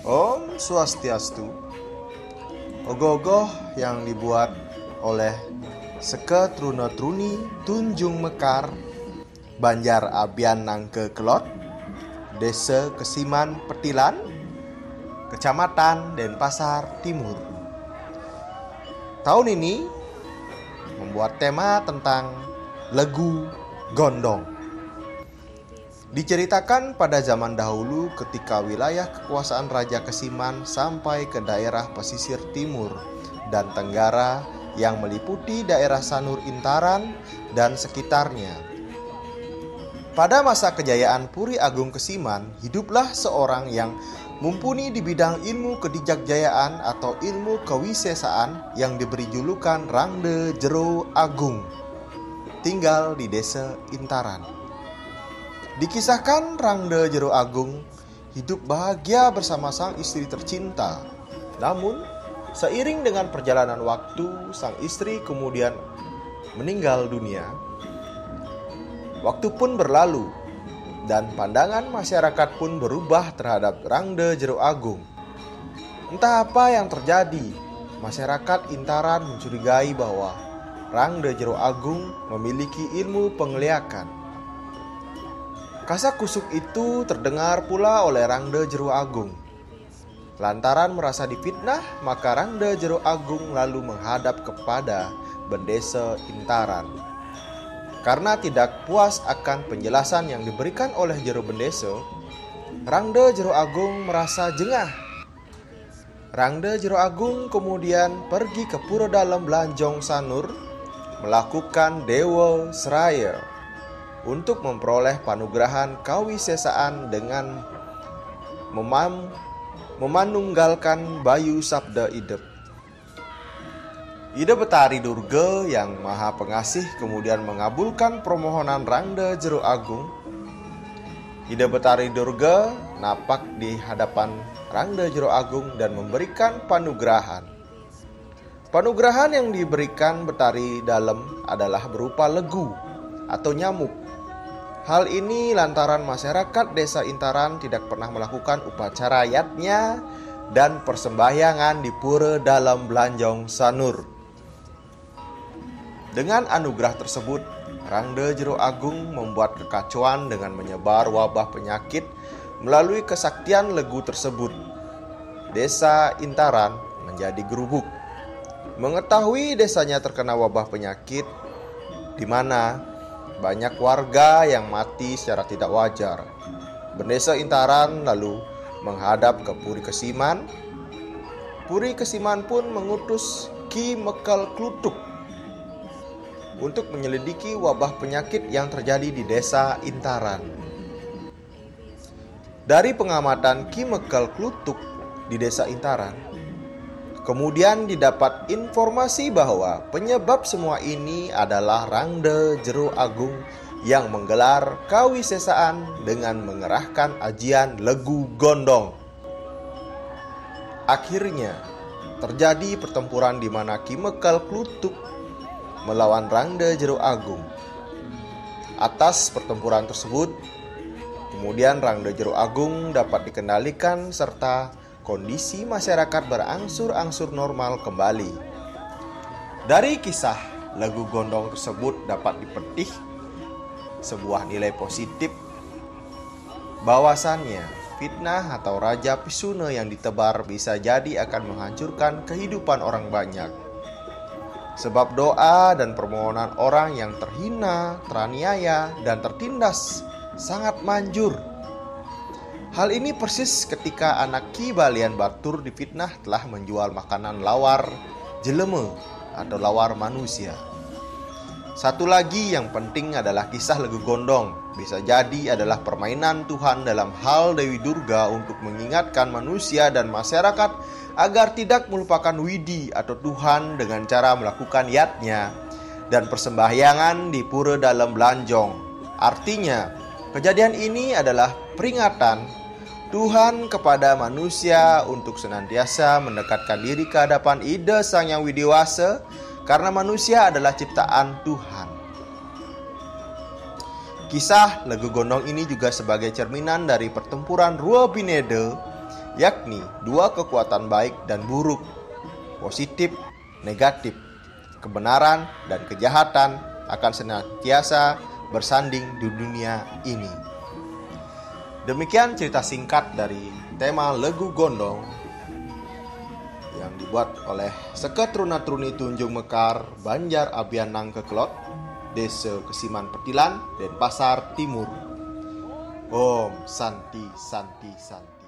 Om Swastiastu. Ogoh-ogoh yang dibuat oleh Seke Truno Truni Tunjung Mekar Banjar Abian Nangke Kelot Desa Kesiman Petilan Kecamatan Denpasar Timur. Tahun ini membuat tema tentang Legu Gondong Diceritakan pada zaman dahulu ketika wilayah kekuasaan Raja Kesiman sampai ke daerah pesisir timur dan tenggara yang meliputi daerah Sanur Intaran dan sekitarnya. Pada masa kejayaan Puri Agung Kesiman, hiduplah seorang yang mumpuni di bidang ilmu kedijakjayaan atau ilmu kewisesaan yang diberi julukan Rangde Jero Agung. Tinggal di desa Intaran. Dikisahkan Rangde Jero Agung hidup bahagia bersama sang istri tercinta. Namun, seiring dengan perjalanan waktu, sang istri kemudian meninggal dunia. Waktu pun berlalu dan pandangan masyarakat pun berubah terhadap Rangde Jero Agung. Entah apa yang terjadi, masyarakat Intaran mencurigai bahwa Rangde Jero Agung memiliki ilmu pengliakan Kasak kusuk itu terdengar pula oleh Rangde Jeru Agung. Lantaran merasa difitnah, maka Rangde Jeru Agung lalu menghadap kepada Bendesa Intaran. Karena tidak puas akan penjelasan yang diberikan oleh Jeru Bendesa, Rangde Jeru Agung merasa jengah. Rangde Jeru Agung kemudian pergi ke Pura Dalam Belanjong Sanur melakukan Dewa Seraya untuk memperoleh panugrahan kawisesaan dengan memam, memanunggalkan Bayu Sabda Idep. Ide Betari Durga yang maha pengasih kemudian mengabulkan permohonan Rangda Jero Agung. Ide Betari Durga napak di hadapan Rangda Jero Agung dan memberikan panugrahan. Panugrahan yang diberikan Betari Dalam adalah berupa legu atau nyamuk Hal ini lantaran masyarakat desa Intaran tidak pernah melakukan upacara yatnya dan persembahyangan di pura dalam Belanjong Sanur. Dengan anugerah tersebut, Rangde Jero Agung membuat kekacauan dengan menyebar wabah penyakit melalui kesaktian legu tersebut. Desa Intaran menjadi gerubuk. Mengetahui desanya terkena wabah penyakit, di mana banyak warga yang mati secara tidak wajar. Bendesa Intaran lalu menghadap ke Puri Kesiman. Puri Kesiman pun mengutus Ki Mekal Klutuk untuk menyelidiki wabah penyakit yang terjadi di desa Intaran. Dari pengamatan Ki Mekal Klutuk di desa Intaran, Kemudian didapat informasi bahwa penyebab semua ini adalah Rangde Jeru Agung yang menggelar kawisesaan dengan mengerahkan ajian legu gondong. Akhirnya terjadi pertempuran di mana Kimekal Klutuk melawan Rangde Jeru Agung. Atas pertempuran tersebut, kemudian Rangde Jeru Agung dapat dikendalikan serta kondisi masyarakat berangsur-angsur normal kembali. Dari kisah lagu gondong tersebut dapat dipetik sebuah nilai positif bahwasannya fitnah atau raja pisuna yang ditebar bisa jadi akan menghancurkan kehidupan orang banyak. Sebab doa dan permohonan orang yang terhina, teraniaya, dan tertindas sangat manjur Hal ini persis ketika anak Ki Balian Batur difitnah telah menjual makanan lawar jeleme atau lawar manusia. Satu lagi yang penting adalah kisah Legu Gondong. Bisa jadi adalah permainan Tuhan dalam hal Dewi Durga untuk mengingatkan manusia dan masyarakat agar tidak melupakan Widi atau Tuhan dengan cara melakukan yatnya dan persembahyangan di pura dalam belanjong. Artinya, kejadian ini adalah peringatan Tuhan kepada manusia untuk senantiasa mendekatkan diri ke hadapan ide Sang Yang Widiwasa karena manusia adalah ciptaan Tuhan. Kisah Legu Gondong ini juga sebagai cerminan dari pertempuran Rua Binede yakni dua kekuatan baik dan buruk, positif, negatif, kebenaran dan kejahatan akan senantiasa bersanding di dunia ini. Demikian cerita singkat dari tema Legu Gondong yang dibuat oleh Seketruna Truni Tunjung Mekar, Banjar Abianang Keklot, Desa Kesiman Petilan, dan Pasar Timur. Om Santi Santi Santi.